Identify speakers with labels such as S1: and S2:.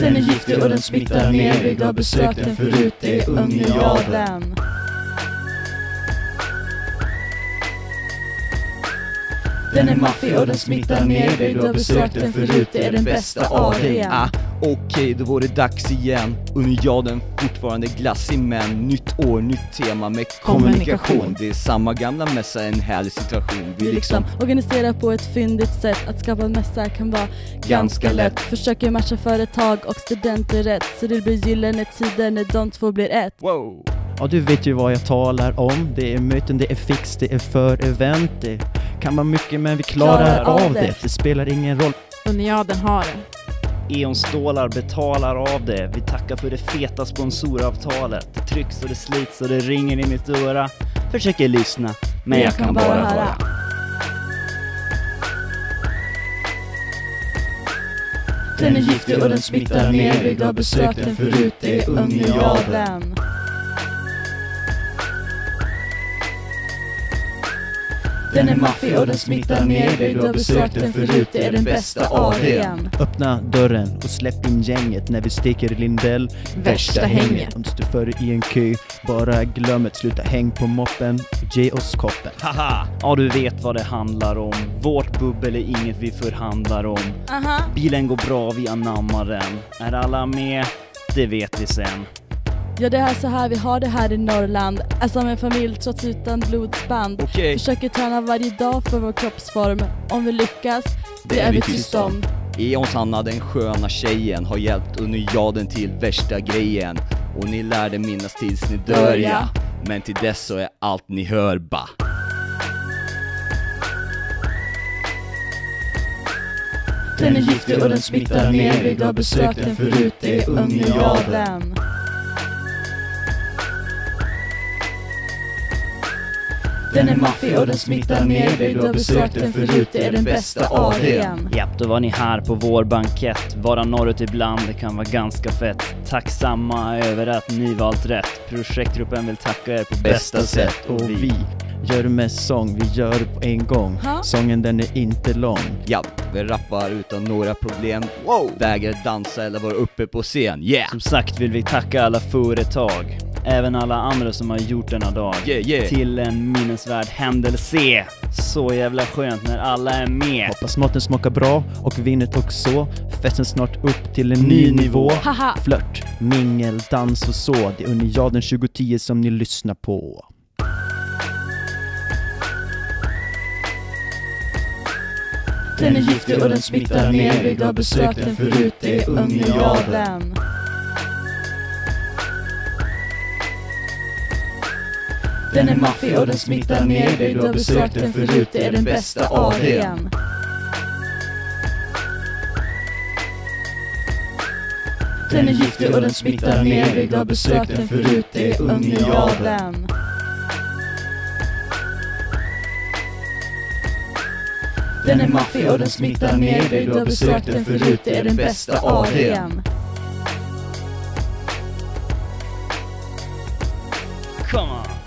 S1: Den är giftig och den smittar ner dig, du har besökt den förut, det är Unionen. Den är maffig och den smittar ner dig, du har besökt den förut, det är den bästa ADn.
S2: Ah, okej, då var det dags igen. Uniaden fortfarande glassig men nytt år, nytt tema med kommunikation. Det är samma gamla mässa, en härlig situation.
S1: Vi liksom organiserar på ett fyndigt sätt, att skapa en mässa kan vara ganska lätt. Försöker matcha företag och studenter rätt, så det blir gyllene tider när de två blir ett.
S2: Wow!
S3: Ja, du vet ju vad jag talar om. Det är möten, det är fix, det är för event. Det kan vara mycket men vi klarar,
S1: Klarar av det.
S3: det. Det spelar ingen roll.
S4: Uniaden har det.
S5: Eon Stålar betalar av det. Vi tackar för det feta sponsoravtalet. Det trycks och det slits och det ringer i mitt öra. Försöker lyssna, men jag kan bara höra.
S1: Den är giftig och den smittar ner Vi har besökt den förut, det är Unionen. Den är maffig och den smittar ner dig, du har besökt den förut, det är den bästa ADn.
S3: Öppna dörren och släpp in gänget när vi steker Lindell.
S4: Värsta hänget.
S3: Om du står före i en kö, bara glöm att sluta häng på moppen och ge oss koppen.
S5: Haha! Ja, du vet vad det handlar om. Vårt bubbel är inget vi förhandlar om.
S1: Aha.
S5: Bilen går bra, vi anammar den. Är alla med? Det vet vi sen.
S1: Ja det är så här vi har det här i Norrland, är som en familj trots utan blodsband.
S2: Okej,
S1: Försöker träna varje dag för vår kroppsform. Om vi lyckas, det är vi tysta om.
S2: Eons Hanna den sköna tjejen har hjälpt Uniaden till värsta grejen. Och ni lärde minnas tills ni dör ja. Men till dess så är allt ni hör ba.
S1: Den är giftig och den smittar ner du har besökt den förut, det är Unionen. Den är maffig och den smittar ner dig, du har besökt den förut, det är den bästa ADn.
S5: Japp, då var ni här på vår bankett. Vara norrut ibland, det kan vara ganska fett. Tacksamma över att ni valt rätt. Projektgruppen vill tacka er på bästa sätt.
S3: Och vi gör med sång, vi gör på en gång.
S1: Ha?
S3: Sången den är inte lång.
S2: Ja, vi rappar utan några problem. Wow! Vägrar dansa eller vara uppe på scen. Yeah!
S5: Som sagt vill vi tacka alla företag. Även alla andra som har gjort denna dag.
S2: Yeah, yeah!
S5: Till en minnesvärd händelse. Så jävla skönt när alla är med.
S3: Hoppas maten smakar bra och vinet också. Festen snart upp till en ny nivå.
S1: Haha!
S3: Flört, mingel, dans och så. Det är Uniaden 2010 som ni lyssnar på.
S1: Den är giftig och den smittar ner du har besökt den förut, det är Unionen. Den är maffig och den smittar ner dig, du har besökt den förut, det är den bästa ADn. Den är giftig och den smittar ner dig, du har besökt den förut, det är Unionen. Den är maffig och den smittar ner dig, du har besökt den förut, det är den bästa ADn.
S5: Come on!